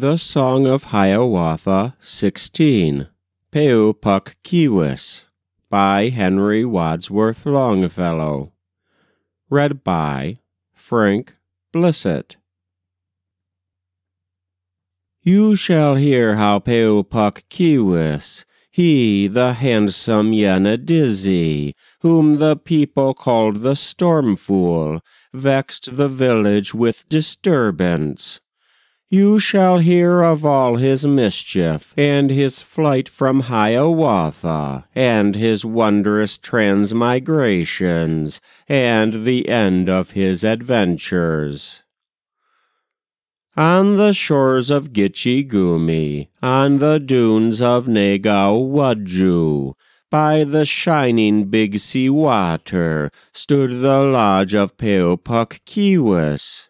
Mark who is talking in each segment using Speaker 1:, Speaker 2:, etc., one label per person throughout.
Speaker 1: The Song of Hiawatha 16 Pau-Puk-Keewis by Henry Wadsworth Longfellow. Read by Frank Blissett. You shall hear how Pau-Puk-Keewis, he the handsome Yenadizze, whom the people called the Storm Fool, vexed the village with disturbance you shall hear of all his mischief, and his flight from Hiawatha, and his wondrous transmigrations, and the end of his adventures. On the shores of Gitche Gumee, on the dunes of Nagow by the shining Big Sea water, stood the lodge of Pau-Puk-Keewis.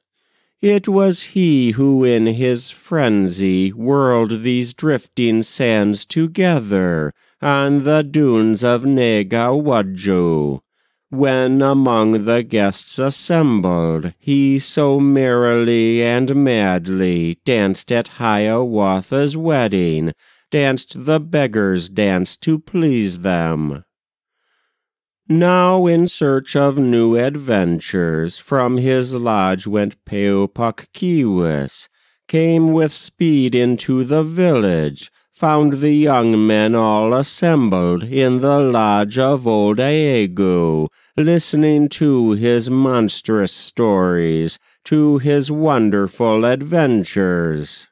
Speaker 1: It was he who in his frenzy whirled these drifting sands together on the dunes of Nagow Wudjoo. When among the guests assembled, he so merrily and madly danced at Hiawatha's wedding, danced the beggar's dance to please them. Now in search of new adventures, from his lodge went Pau-Puk-Keewis, came with speed into the village, found the young men all assembled in the lodge of old Iagoo, listening to his monstrous stories, to his wonderful adventures.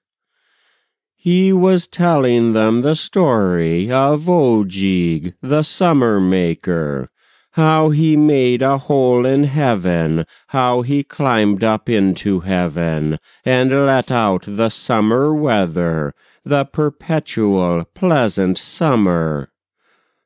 Speaker 1: He was telling them the story of Ojeeg, the summer maker, how he made a hole in heaven, how he climbed up into heaven, and let out the summer weather, the perpetual pleasant summer.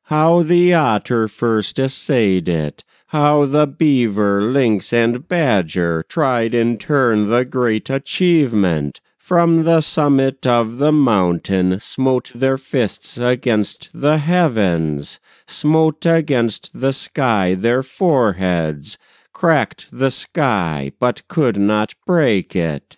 Speaker 1: How the otter first essayed it, how the beaver, lynx, and badger tried in turn the great achievement, from the summit of the mountain smote their fists against the heavens, smote against the sky their foreheads, cracked the sky, but could not break it.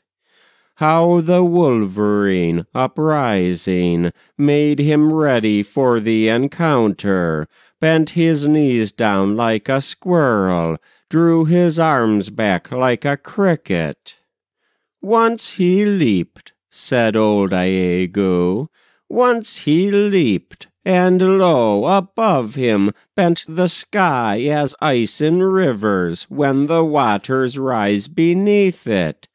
Speaker 1: How the wolverine, uprising, made him ready for the encounter, bent his knees down like a squirrel, drew his arms back like a cricket. Once he leaped, said old Iagoo. Once he leaped, and lo, above him bent the sky as ice in rivers when the waters rise beneath it.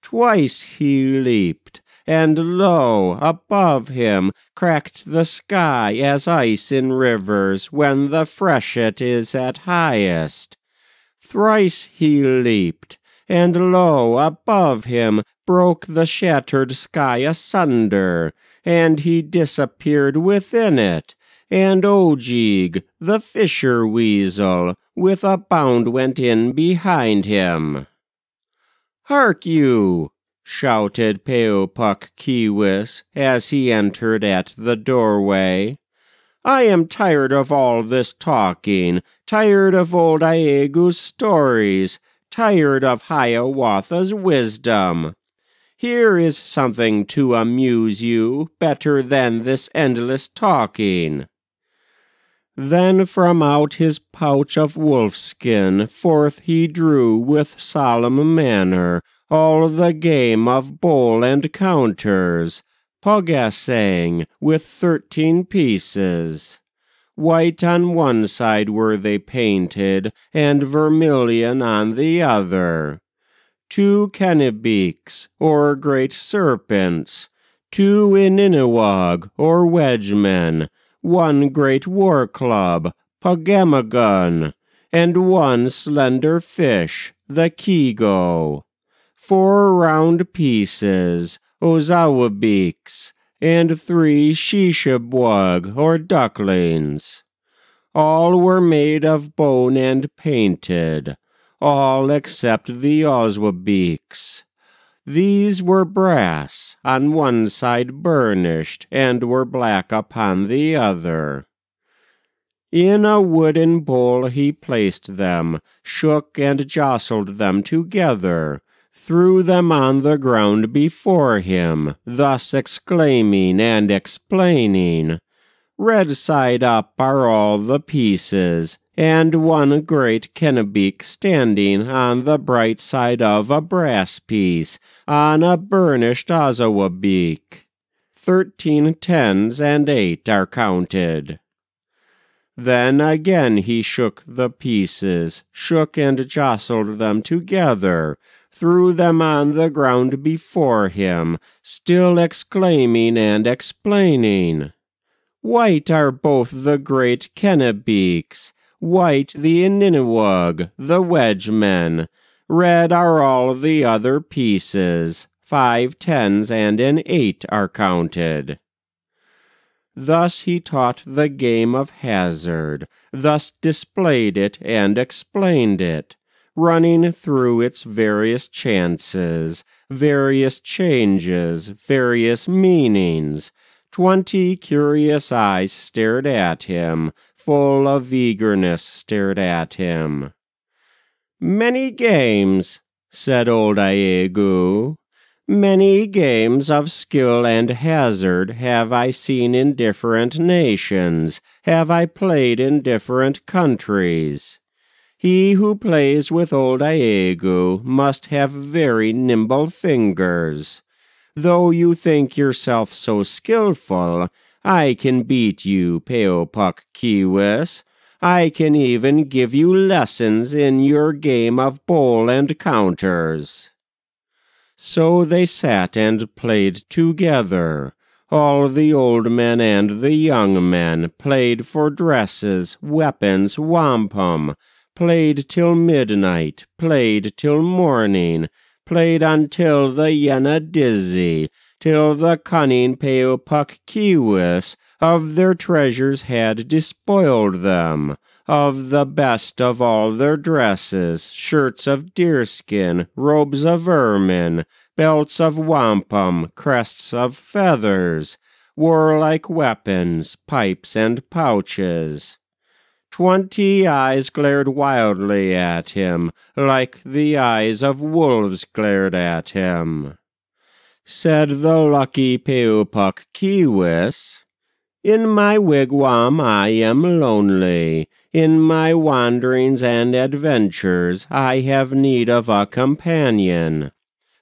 Speaker 1: Twice he leaped, and lo, above him cracked the sky as ice in rivers when the freshet is at highest. Thrice he leaped, and lo, above him broke the shattered sky asunder, and he disappeared within it. And Ojeeg, the fisher weasel, with a bound went in behind him. Hark you! shouted Pau-Puk-Keewis as he entered at the doorway. I am tired of all this talking, tired of old Iagoo's stories, tired of Hiawatha's wisdom. Here is something to amuse you better than this endless talking. Then from out his pouch of wolfskin forth he drew with solemn manner all the game of bowl and counters, Pugasaing with thirteen pieces. White on one side were they painted, and vermilion on the other. Two Kenabeeks, or great serpents, two Ininewug, or wedgemen, one great war club, Pugamaugun, and one slender fish, the Keego. Four round pieces, Ozawabeeks, and three Sheshebwug, or ducklings. All were made of bone and painted, all except the Ozawabeeks. These were brass, on one side burnished, and were black upon the other. In a wooden bowl he placed them, shook and jostled them together, threw them on the ground before him, thus exclaiming and explaining, Red side up are all the pieces, and one great Kenabeek standing on the bright side of a brass piece, on a burnished Ozawabeek. Thirteen tens and eight are counted. Then again he shook the pieces, shook and jostled them together, threw them on the ground before him, still exclaiming and explaining. White are both the great Kenabeeks, white the Ininewug, the wedgemen, red are all the other pieces, five tens and an eight are counted. Thus he taught the game of hazard, thus displayed it and explained it, running through its various chances, various changes, various meanings. Twenty curious eyes stared at him, full of eagerness stared at him. Many games, said old Iagoo, Many games of skill and hazard have I seen in different nations, have I played in different countries. He who plays with old Iagoo must have very nimble fingers. Though you think yourself so skilful, I can beat you, Peopuk Keewis. I can even give you lessons in your game of bowl and counters. So they sat and played together. All the old men and the young men played for dresses, weapons, wampum, played till midnight, played till morning, played until the Yenna dizzy, till the cunning Pau-Puk-Keewis of their treasures had despoiled them of the best of all their dresses, shirts of deerskin, robes of ermine, belts of wampum, crests of feathers, warlike weapons, pipes and pouches. Twenty eyes glared wildly at him, like the eyes of wolves glared at him. Said the lucky Pau-Puk-Keewis, In my wigwam I am lonely, in my wanderings and adventures I have need of a companion.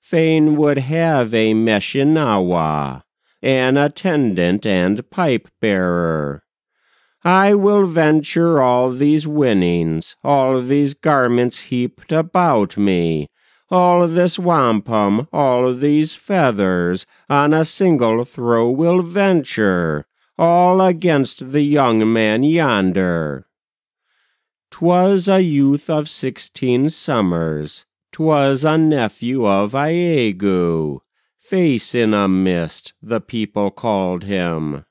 Speaker 1: Fain would have a Meshinauwa, an attendant and pipe bearer. I will venture all these winnings, all these garments heaped about me, all this wampum, all these feathers, on a single throw will venture, all against the young man yonder. 'Twas a youth of sixteen summers, 'twas a nephew of Iagoo, face in a mist, the people called him.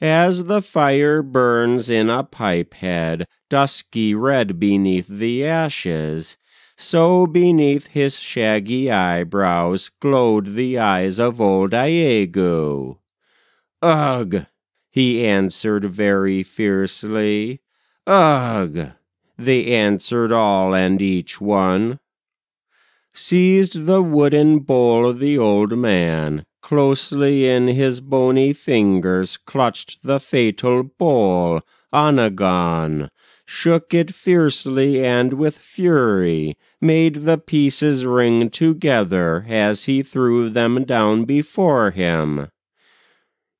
Speaker 1: As the fire burns in a pipe head, dusky red beneath the ashes, so beneath his shaggy eyebrows glowed the eyes of old Iagoo. Ugh! he answered very fiercely. Ugh! They answered all and each one. Seized the wooden bowl of the old man, closely in his bony fingers clutched the fatal bowl, Onagon, shook it fiercely and with fury, made the pieces ring together as he threw them down before him.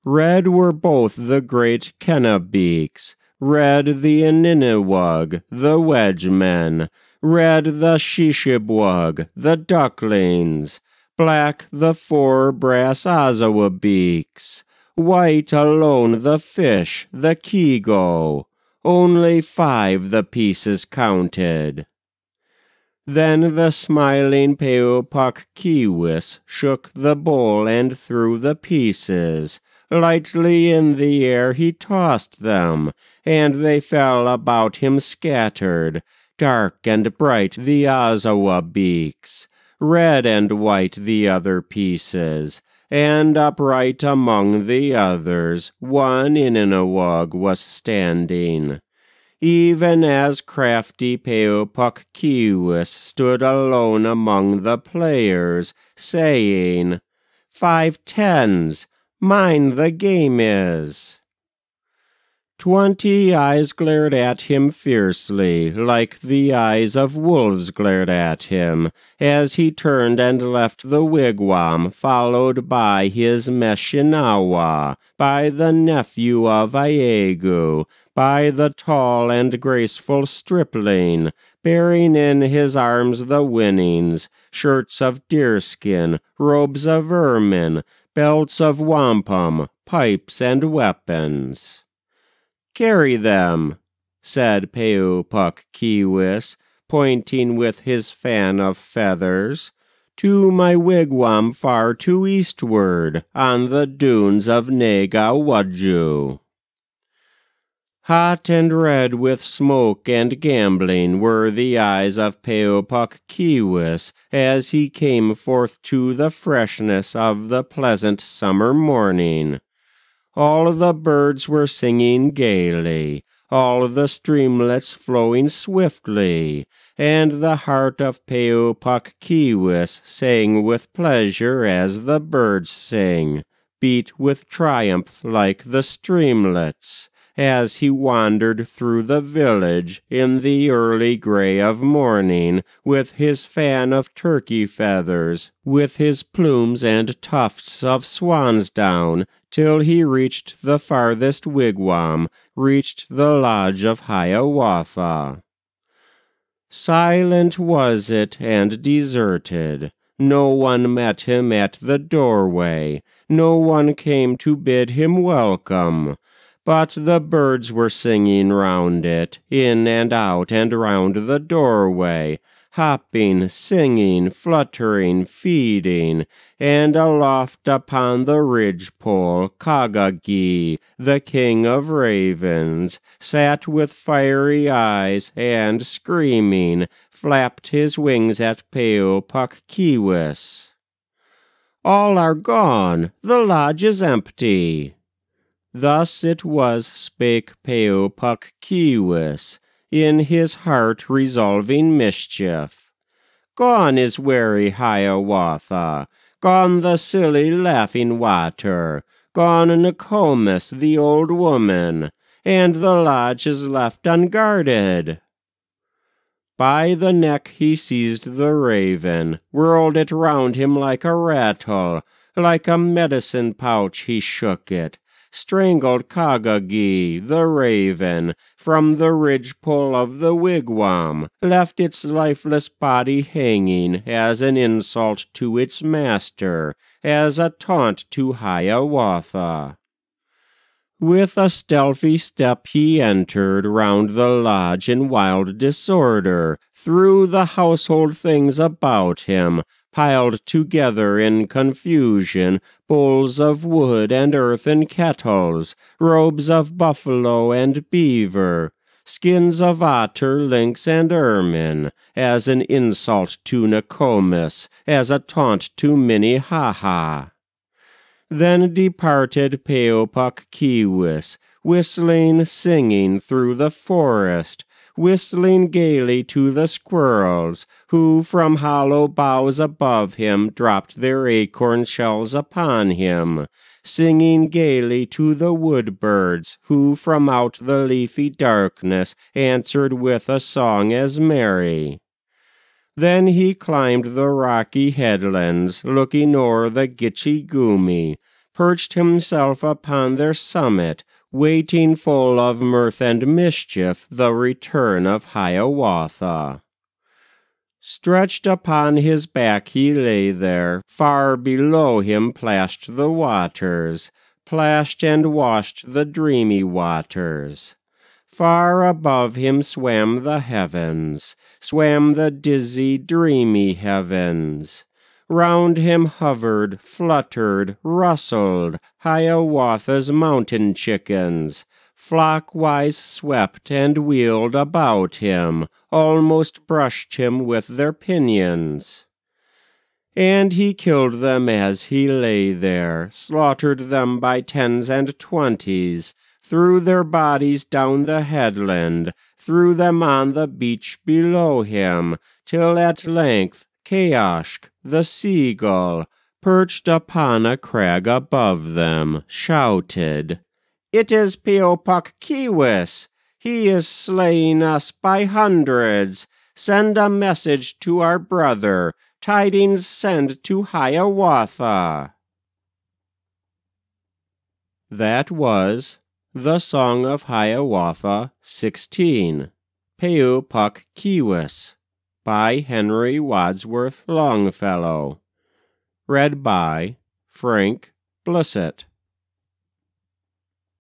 Speaker 1: Red were both the great Kenabeeks, red the Ininewug, the Wedgemen, red the Sheshebwug, the Ducklings, black the four brass Ozawabeeks, white alone the fish, the Keego, only five the pieces counted. Then the smiling Pau-Puk-Keewis shook the bowl and threw the pieces, Lightly in the air he tossed them, and they fell about him scattered. Dark and bright the Ozawabeeks, red and white the other pieces, and upright among the others one Ininewug was standing. even as crafty Pau-Puk-Keewis stood alone among the players, saying, Five tens, mine the game is. Twenty eyes glared at him fiercely, like the eyes of wolves glared at him, as he turned and left the wigwam, followed by his Meshinauwa, by the nephew of Iagoo, by the tall and graceful stripling, bearing in his arms the winnings, shirts of deerskin, robes of ermine, belts of wampum, pipes and weapons. Carry them, said Pau-Puk-Keewis, pointing with his fan of feathers, to my wigwam far to eastward, on the dunes of Nagow Wudjoo. Hot and red with smoke and gambling were the eyes of Pau-Puk-Keewis as he came forth to the freshness of the pleasant summer morning. All the birds were singing gaily, all the streamlets flowing swiftly, and the heart of Pau-Puk-Keewis sang with pleasure as the birds sing, beat with triumph like the streamlets as he wandered through the village in the early gray of morning, with his fan of turkey feathers, with his plumes and tufts of swan's down, till he reached the farthest wigwam, reached the lodge of Hiawatha. Silent was it and deserted. No one met him at the doorway. No one came to bid him welcome but the birds were singing round it, in and out and round the doorway, hopping, singing, fluttering, feeding, and aloft upon the ridge-pole Kahgahgee, the king of ravens, sat with fiery eyes and, screaming, flapped his wings at Pau-Puk-Keewis. All are gone, the lodge is empty. Thus it was spake Pau-Puk-Keewis, in his heart resolving mischief. Gone is wary Hiawatha, gone the silly laughing water, gone Nokomis the old woman, and the lodge is left unguarded. By the neck he seized the raven, whirled it round him like a rattle, like a medicine pouch he shook it, strangled Kahgahgee, the raven, from the ridgepole of the wigwam, left its lifeless body hanging as an insult to its master, as a taunt to Hiawatha. With a stealthy step he entered round the lodge in wild disorder, threw the household things about him, piled together in confusion, bowls of wood and earthen kettles, robes of buffalo and beaver, skins of otter, lynx, and ermine, as an insult to Nokomis, as a taunt to Minnehaha. Then departed Pau-Puk-Keewis, whistling, singing through the forest, whistling gaily to the squirrels, who from hollow boughs above him dropped their acorn shells upon him, singing gaily to the wood birds, who from out the leafy darkness answered with a song as merry. Then he climbed the rocky headlands, looking o'er the Gitche Gumee, perched himself upon their summit, waiting full of mirth and mischief the return of Hiawatha. Stretched upon his back he lay there, far below him plashed the waters, plashed and washed the dreamy waters. Far above him swam the heavens, swam the dizzy, dreamy heavens. Round him hovered, fluttered, rustled Hiawatha's mountain chickens, flockwise swept and wheeled about him, almost brushed him with their pinions. And he killed them as he lay there, slaughtered them by tens and twenties, threw their bodies down the headland, threw them on the beach below him, till at length Kayoshk, the seagull, perched upon a crag above them, shouted, It is Pau-Puk-Keewis! He is slaying us by hundreds! Send a message to our brother, tidings send to Hiawatha. That was The Song of Hiawatha 16, Pau-Puk-Keewis, by Henry Wadsworth Longfellow. Read by Frank Blissett.